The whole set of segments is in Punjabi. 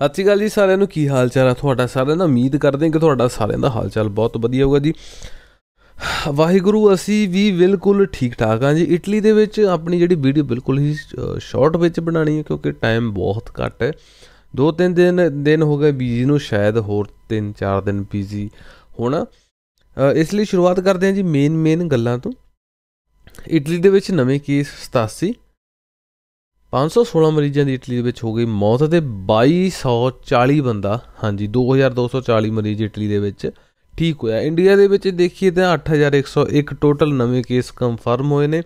ਸਤਿ ਸ਼੍ਰੀ ਅਕਾਲ ਜੀ ਸਾਰਿਆਂ ਨੂੰ, ਕੀ ਹਾਲ ਚਾਲ ਆ ਤੁਹਾਡਾ ਸਾਰਿਆਂ ਦਾ? ਉਮੀਦ ਕਰਦੇ ਹਾਂ ਕਿ ਤੁਹਾਡਾ ਸਾਰਿਆਂ ਦਾ ਹਾਲ ਚਾਲ ਬਹੁਤ ਵਧੀਆ ਹੋਊਗਾ ਜੀ। ਵਾਹਿਗੁਰੂ, ਅਸੀਂ ਵੀ ਬਿਲਕੁਲ ਠੀਕ ਠਾਕ ਹਾਂ ਜੀ। ਇਟਲੀ ਦੇ ਵਿੱਚ ਆਪਣੀ ਜਿਹੜੀ ਵੀਡੀਓ ਬਿਲਕੁਲ ਹੀ ਸ਼ਾਰਟ ਵਿੱਚ ਬਣਾਣੀ ਹੈ ਕਿਉਂਕਿ ਟਾਈਮ ਬਹੁਤ ਘੱਟ ਹੈ। ਦੋ ਤਿੰਨ ਦਿਨ ਦਿਨ ਹੋ ਗਏ ਬੀਜੀ ਨੂੰ, ਸ਼ਾਇਦ ਹੋਰ ਤਿੰਨ ਚਾਰ ਦਿਨ ਬੀਜੀ ਹੋਣਾ। ਇਸ ਲਈ ਸ਼ੁਰੂਆਤ ਕਰਦੇ ਹਾਂ ਜੀ ਮੇਨ ਮੇਨ ਗੱਲਾਂ ਤੋਂ। ਇਟਲੀ ਦੇ ਵਿੱਚ ਨਵੇਂ ਕੇਸ 87 516 ਮਰੀਜ਼ਾਂ ਦੀ ਇਟਲੀ ਦੇ ਵਿੱਚ ਹੋ ਗਈ ਮੌਤ ਤੇ 2240 ਬੰਦਾ, ਹਾਂਜੀ 2240 ਮਰੀਜ਼ ਇਟਲੀ ਦੇ ਵਿੱਚ ਠੀਕ ਹੋਇਆ। ਇੰਡੀਆ ਦੇ ਵਿੱਚ ਦੇਖੀਏ ਤਾਂ 8101 ਟੋਟਲ ਨਵੇਂ ਕੇਸ ਕਨਫਰਮ ਹੋਏ ਨੇ।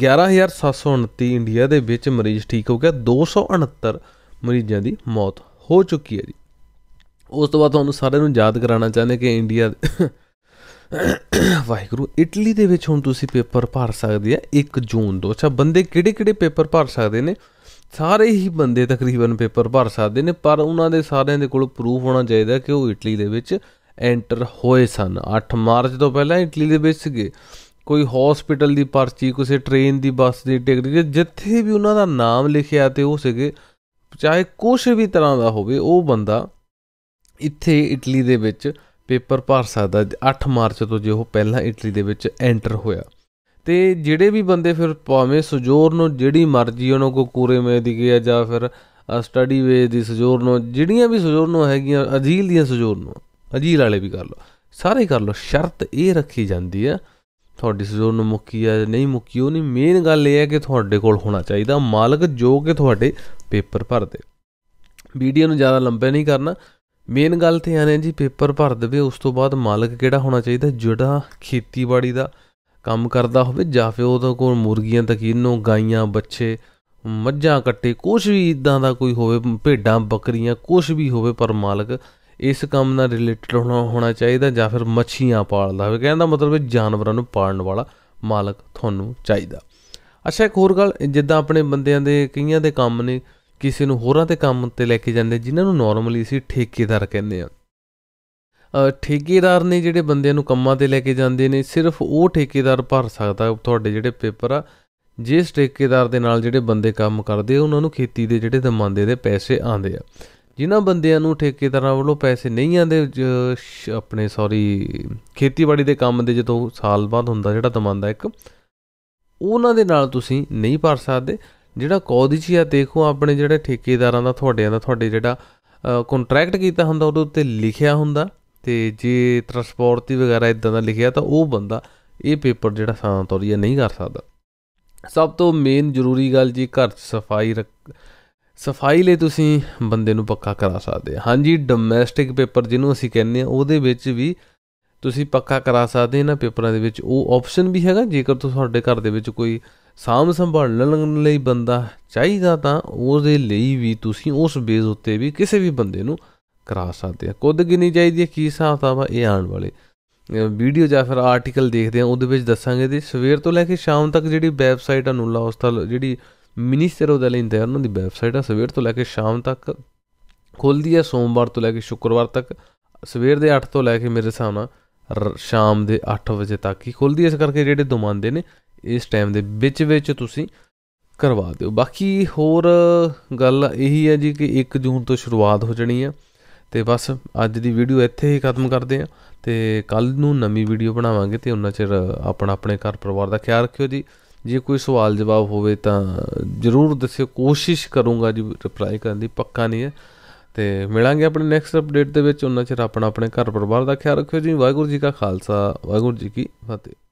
11729 ਇੰਡੀਆ ਦੇ ਵਿੱਚ ਮਰੀਜ਼ ਠੀਕ ਹੋ ਗਿਆ 269 ਮਰੀਜ਼ਾਂ ਦੀ ਮੌਤ ਹੋ ਚੁੱਕੀ ਹੈ ਜੀ। ਉਸ ਤੋਂ ਬਾਅਦ ਤੁਹਾਨੂੰ ਸਾਰਿਆਂ ਨੂੰ ਯਾਦ ਕਰਾਉਣਾ ਚਾਹੁੰਦੇ ਕਿ ਇੰਡੀਆ ਵਾਹਿਗੁਰੂ, ਇਟਲੀ ਦੇ ਵਿੱਚ ਹੁਣ ਤੁਸੀਂ ਪੇਪਰ ਭਰ ਸਕਦੇ ਆ 1 ਜੂਨ ਤੋਂ। ਅੱਛਾ, ਬੰਦੇ ਕਿਹੜੇ ਕਿਹੜੇ ਪੇਪਰ ਭਰ ਸਕਦੇ ਨੇ? ਸਾਰੇ ਹੀ ਬੰਦੇ ਤਕਰੀਬਨ ਪੇਪਰ ਭਰ ਸਕਦੇ ਨੇ, ਪਰ ਉਹਨਾਂ ਦੇ ਸਾਰਿਆਂ ਦੇ ਕੋਲ ਪ੍ਰੂਫ ਹੋਣਾ ਚਾਹੀਦਾ ਕਿ ਉਹ ਇਟਲੀ ਦੇ ਵਿੱਚ ਐਂਟਰ ਹੋਏ ਸਨ। 8 ਮਾਰਚ ਤੋਂ ਪਹਿਲਾਂ ਇਟਲੀ ਦੇ ਵਿੱਚ ਸੀਗੇ। ਕੋਈ ਹਸਪੀਟਲ ਦੀ ਪਰਚੀ, ਕਿਸੇ ਟ੍ਰੇਨ ਦੀ ਬੱਸ ਦੀ ਟਿਕਟ ਜਿੱਥੇ ਵੀ ਉਹਨਾਂ ਦਾ ਨਾਮ ਲਿਖਿਆ ਤੇ ਉਹ ਸੀਗੇ, ਚਾਹੇ ਕੁਝ ਵੀ ਤਰ੍ਹਾਂ ਦਾ ਹੋਵੇ, ਉਹ ਬੰਦਾ ਇੱਥੇ ਇਟਲੀ ਦੇ ਵਿੱਚ ਪੇਪਰ ਭਰ ਸਕਦਾ 8 ਮਾਰਚ ਤੋਂ ਜੇ ਉਹ ਪਹਿਲਾਂ ਇਟਲੀ ਦੇ ਵਿੱਚ ਐਂਟਰ ਹੋਇਆ। ਤੇ ਜਿਹੜੇ ਵੀ ਬੰਦੇ ਫਿਰ ਭਾਵੇਂ ਸਜੋਰ ਨੂੰ ਜਿਹੜੀ ਮਰਜ਼ੀ ਉਹਨਾਂ ਕੋ ਕੂਰੇ ਮੇ ਦੀ ਗਿਆ ਜਾਂ ਫਿਰ ਸਟੱਡੀ ਵੇ ਦੀ ਸਜੋਰ ਨੂੰ, ਜਿਹੜੀਆਂ ਵੀ ਸਜੋਰ ਨੂੰ ਹੈਗੀਆਂ, ਅਜੀਲ ਦੀਆਂ ਸਜੋਰ ਨੂੰ, ਅਜੀਲ ਵਾਲੇ ਵੀ ਕਰ ਲਓ, ਸਾਰੇ ਕਰ ਲਓ, ਸ਼ਰਤ ਇਹ ਰੱਖੀ ਜਾਂਦੀ ਹੈ, ਤੁਹਾਡੀ ਸਜੋਰ ਨੂੰ ਮੁੱਕੀ ਆ ਨਹੀਂ ਮੁੱਕੀ, ਉਹ ਨਹੀਂ ਮੇਨ ਗੱਲ ਇਹ ਹੈ ਕਿ ਤੁਹਾਡੇ ਕੋਲ ਹੋਣਾ ਚਾਹੀਦਾ, ਮਾਲਕ ਜੋ ਕਿ ਤੁਹਾਡੇ ਪੇਪਰ ਭਰਦੇ। ਵੀਡੀਓ ਨੂੰ ਜ਼ਿਆਦਾ ਲੰਬੇ ਨਹੀਂ ਕਰਨਾ ਮੇਨ ਗੱਲ ਤੇ ਆਨੇ ਜੀ, ਪੇਪਰ ਭਰ ਦੇਵੇ, ਉਸ ਤੋਂ ਬਾਅਦ ਮਾਲਕ ਕਿਹੜਾ ਹੋਣਾ ਚਾਹੀਦਾ? ਜਿਹੜਾ ਖੇਤੀਬਾੜੀ ਦਾ ਕੰਮ ਕਰਦਾ ਹੋਵੇ, ਜਾਂ ਫਿਰ ਉਹਦੇ ਕੋਲ ਮੁਰਗੀਆਂ, ਤਕੀਨੋਂ, ਗਾਈਆਂ, ਬੱਚੇ, ਮੱਝਾਂ ਕੱਟੇ ਕੁਝ ਵੀ ਇਦਾਂ ਦਾ ਕੋਈ ਹੋਵੇ, ਭੇਡਾਂ, ਬੱਕਰੀਆਂ ਕੁਝ ਵੀ ਹੋਵੇ, ਪਰ ਮਾਲਕ ਇਸ ਕੰਮ ਨਾਲ ਰਿਲੇਟਡ ਹੋਣਾ ਚਾਹੀਦਾ, ਜਾਂ ਫਿਰ ਮੱਛੀਆਂ ਪਾਲਦਾ ਹੋਵੇ। ਕਹਿੰਦਾ ਮਤਲਬ ਜਾਨਵਰਾਂ ਨੂੰ ਪਾਲਣ ਵਾਲਾ ਮਾਲਕ ਤੁਹਾਨੂੰ ਚਾਹੀਦਾ। ਅੱਛਾ, ਇੱਕ ਹੋਰ ਗੱਲ, ਜਿੱਦਾਂ ਆਪਣੇ ਬੰਦਿਆਂ ਦੇ, ਕਈਆਂ ਦੇ ਕੰਮ ਨੇ ਕਿਸੇ ਨੂੰ ਹੋਰਾਂ ਤੇ ਕੰਮ ਤੇ ਲੈ ਕੇ ਜਾਂਦੇ, ਜਿਨ੍ਹਾਂ ਨੂੰ ਨਾਰਮਲੀ ਅਸੀਂ ਠੇਕੇਦਾਰ ਕਹਿੰਦੇ ਆ ਠੇਕੇਦਾਰ ਨੇ ਜਿਹੜੇ ਬੰਦਿਆਂ ਨੂੰ ਕੰਮਾਂ ਤੇ ਲੈ ਕੇ ਜਾਂਦੇ ਨੇ, ਸਿਰਫ ਉਹ ਠੇਕੇਦਾਰ ਭਰ ਸਕਦਾ ਤੁਹਾਡੇ ਜਿਹੜੇ ਪੇਪਰ ਆ। ਜਿਸ ਠੇਕੇਦਾਰ ਦੇ ਨਾਲ ਜਿਹੜੇ ਬੰਦੇ ਕੰਮ ਕਰਦੇ, ਉਹਨਾਂ ਨੂੰ ਖੇਤੀ ਦੇ ਜਿਹੜੇ ਦਮਾਂਦੇ ਦੇ ਪੈਸੇ ਆਉਂਦੇ ਆ। ਜਿਨ੍ਹਾਂ ਬੰਦਿਆਂ ਨੂੰ ਠੇਕੇਦਾਰਾਂ ਵੱਲੋਂ ਪੈਸੇ ਨਹੀਂ ਆਉਂਦੇ ਆਪਣੇ ਸੌਰੀ ਖੇਤੀਬਾੜੀ ਦੇ ਕੰਮ ਦੇ ਜਦੋਂ ਸਾਲ ਬਾਅਦ ਹੁੰਦਾ ਜਿਹੜਾ ਦਮਾਂਦਾ ਇੱਕ, ਉਹਨਾਂ ਦੇ ਨਾਲ ਤੁਸੀਂ ਨਹੀਂ ਭਰ ਸਕਦੇ। ਜਿਹੜਾ ਕੋਦਿਚੀਆ ਦੇਖੋ ਆਪਣੇ ਜਿਹੜੇ ਠੇਕੇਦਾਰਾਂ ਦਾ, ਤੁਹਾਡਿਆਂ ਦਾ, ਤੁਹਾਡੇ ਜਿਹੜਾ ਕੰਟਰੈਕਟ ਕੀਤਾ ਹੁੰਦਾ, ਉਹਦੇ ਉੱਤੇ ਲਿਖਿਆ ਹੁੰਦਾ ਤੇ ਜੇ ਟਰਾਂਸਪੋਰਟ ਵਗੈਰਾ ਇਦਾਂ ਦਾ ਲਿਖਿਆ ਤਾਂ ਉਹ ਬੰਦਾ ਇਹ ਪੇਪਰ ਜਿਹੜਾ ਸਾਂਤੌਰੀਆ ਨਹੀਂ ਕਰ ਸਕਦਾ। ਸਭ ਤੋਂ ਮੇਨ ਜ਼ਰੂਰੀ ਗੱਲ ਜੀ, ਘਰ 'ਚ ਸਫ਼ਾਈ ਸਫ਼ਾਈ ਲਈ ਤੁਸੀਂ ਬੰਦੇ ਨੂੰ ਪੱਕਾ ਕਰਾ ਸਕਦੇ ਹਾਂਜੀ ਡੋਮੈਸਟਿਕ ਪੇਪਰ ਜਿਹਨੂੰ ਅਸੀਂ ਕਹਿੰਦੇ ਆ, ਉਹਦੇ ਵਿੱਚ ਵੀ ਤੁਸੀਂ ਪੱਕਾ ਕਰਾ ਸਕਦੇ ਇਹਨਾਂ ਪੇਪਰਾਂ ਦੇ ਵਿੱਚ। ਉਹ ਆਪਸ਼ਨ ਵੀ ਹੈਗਾ, ਜੇਕਰ ਤੁਹਾਡੇ ਘਰ ਦੇ ਵਿੱਚ ਕੋਈ ਸਾਮ ਸੰਭਾਲਣ ਲਈ ਬੰਦਾ ਚਾਹੀਦਾ ਤਾਂ ਉਹਦੇ ਲਈ ਵੀ ਤੁਸੀਂ ਉਸ ਬੇਸ ਉੱਤੇ ਵੀ ਕਿਸੇ ਵੀ ਬੰਦੇ ਨੂੰ ਕਰਾ ਸਕਦੇ ਆ। ਕੁੱਦ ਕਿੰਨੀ ਚਾਹੀਦੀ ਹੈ, ਕੀ ਹਿਸਾਬ ਵਾ ਇਹ ਆਉਣ ਵਾਲੇ। ਵੀਡੀਓ ਜਾਂ ਫਿਰ ਆਰਟੀਕਲ ਦੇਖਦੇ ਆ ਉਹਦੇ ਵਿੱਚ ਦੱਸਾਂਗੇ ਤੇ ਸਵੇਰ ਤੋਂ ਲੈ ਕੇ ਸ਼ਾਮ ਤੱਕ ਜਿਹੜੀ ਵੈਬਸਾਈਟ ਆ, ਨੂਲਾ ਹਸਪਤਾਲ ਜਿਹੜੀ ਮਿਨਿਸਟਰ ਉਹਦੇ ਲਈ ਇੰਤਜ਼ਾਰ ਉਹਨਾਂ ਦੀ ਵੈਬਸਾਈਟ ਆ, ਸਵੇਰ ਤੋਂ ਲੈ ਕੇ ਸ਼ਾਮ ਤੱਕ ਖੁੱਲਦੀ ਹੈ ਸੋਮਵਾਰ ਤੋਂ ਲੈ ਕੇ ਸ਼ੁੱਕਰਵਾਰ ਤੱਕ, ਸਵੇਰ ਦੇ 8 ਤੋਂ ਲੈ ਕੇ ਮੇਰੇ ਹਿਸਾਬ ਨਾਲ ਸ਼ਾਮ ਦੇ 8 ਵਜੇ ਤੱਕ ਹੀ ਖੁੱਲਦੀ ਇਸ ਕਰਕੇ ਜਿਹੜੇ ਦੁਮਾਂਦੇ ਨੇ, ਇਸ ਟਾਈਮ ਦੇ ਵਿੱਚ ਵਿੱਚ ਤੁਸੀਂ ਕਰਵਾ ਦਿਓ। ਬਾਕੀ ਹੋਰ ਗੱਲ ਇਹੀ ਹੈ ਜੀ ਕਿ 1 ਜੂਨ ਤੋਂ ਸ਼ੁਰੂਆਤ ਹੋ ਜਣੀ ਆ ਤੇ ਬਸ ਅੱਜ ਦੀ ਵੀਡੀਓ ਇੱਥੇ ਹੀ ਖਤਮ ਕਰਦੇ ਆ ਤੇ ਕੱਲ ਨੂੰ ਨਵੀਂ ਵੀਡੀਓ ਬਣਾਵਾਂਗੇ ਤੇ ਉਹਨਾਂ ਚਿਰ ਆਪਣਾ ਆਪਣੇ ਘਰ ਪਰਿਵਾਰ ਦਾ ਖਿਆਲ ਰੱਖਿਓ ਜੀ। ਜੇ ਕੋਈ ਸਵਾਲ ਜਵਾਬ ਹੋਵੇ ਤਾਂ ਜਰੂਰ ਦੱਸਿਓ। ਕੋਸ਼ਿਸ਼ ਕਰੂੰਗਾ ਜੀ ਰਿਪਲਾਈ ਕਰਨ ਦੀ, ਪੱਕਾ ਨਹੀਂ ਹੈ। ਤੇ ਮਿਲਾਂਗੇ ਆਪਣੇ ਨੈਕਸਟ ਅਪਡੇਟ ਦੇ ਵਿੱਚ। ਉਹਨਾਂ ਚਿਰ ਆਪਣਾ ਆਪਣੇ ਘਰ ਪਰਿਵਾਰ ਦਾ ਖਿਆਲ ਰੱਖਿਓ ਜੀ। ਵਾਹਿਗੁਰੂ ਜੀ ਕਾ ਖਾਲਸਾ, ਵਾਹਿਗੁਰੂ ਜੀ ਕੀ ਫਤਿਹ।